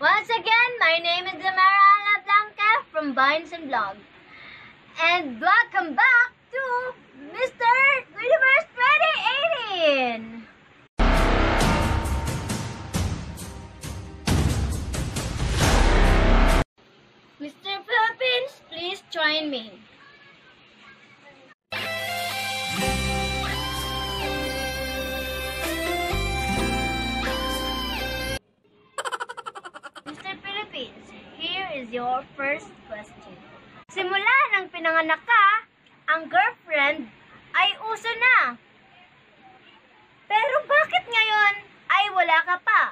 Once again, my name is Damara Ala Blanca from Vines and Blog. And welcome back to Mr. Universe 2018! Mr. Philippines, please join me. Is your first question. Simula nang pinanganak ka, ang girlfriend ay uso na. Pero bakit ngayon ay wala ka pa?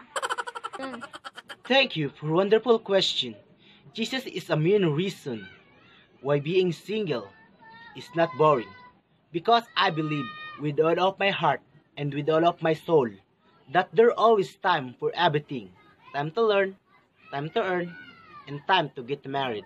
Hmm. Thank you for wonderful question. Jesus is a main reason why being single is not boring. Because I believe with all of my heart and with all of my soul that there always time for everything. Time to learn, time to earn, and time to get married.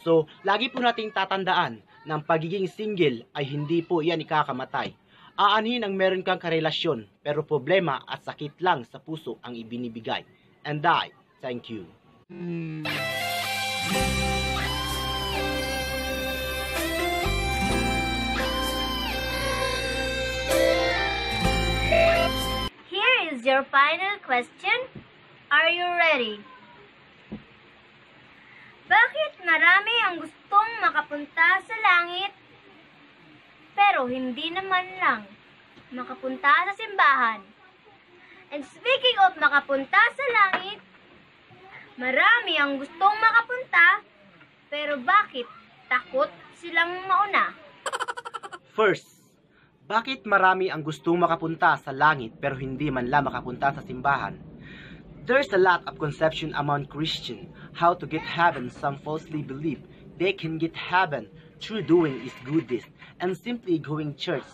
So, lagi po nating tatandaan na ang pagiging single ay hindi po yan ikakamatay. Aanhin ang meron kang karelasyon, pero problema at sakit lang sa puso ang ibinibigay. And I, thank you. Here is your final question. Are you ready? Bakit marami ang gustong makapunta sa langit, pero hindi naman lang makapunta sa simbahan? And speaking of makapunta sa langit, marami ang gustong makapunta, pero bakit takot silang mauna? First, bakit marami ang gustong makapunta sa langit pero hindi man lang makapunta sa simbahan? There's a lot of conception among Christians how to get heaven. Some falsely believe they can get heaven through doing is good deeds and simply going church.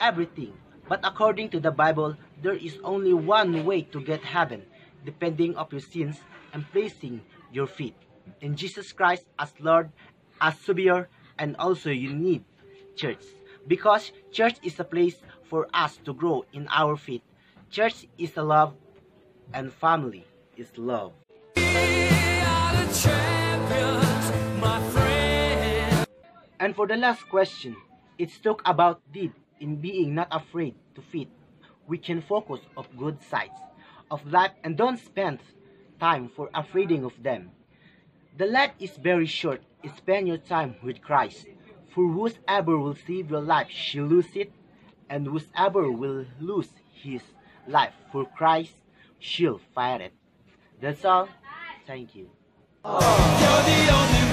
Everything. But according to the Bible, there is only one way to get heaven, depending of your sins and placing your feet in Jesus Christ as Lord, as Savior, and also you need church. Because church is a place for us to grow in our faith. Church is a love and family is love. And for the last question, it's talk about deed in being not afraid to fit. We can focus of good sides of life and don't spend time for afraiding of them. The life is very short. Spend your time with Christ. For whosoever will save your life shall lose it, and whosoever will lose his life for Christ shall find it. That's all. Thank you. The